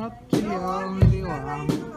not the only one.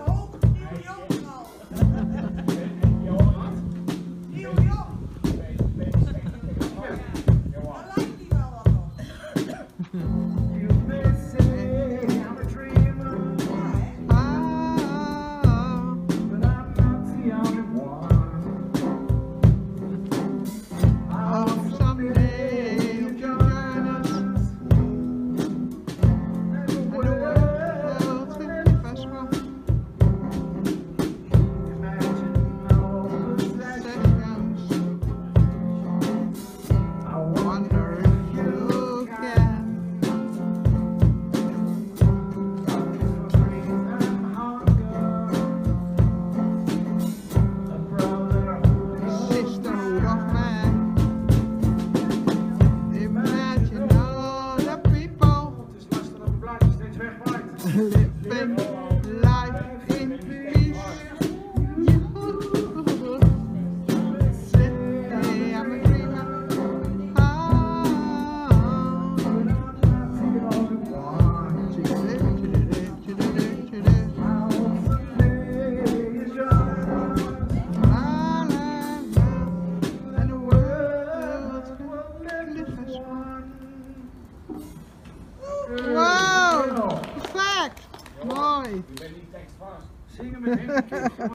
living Sim, mas ele tem que fazer. him.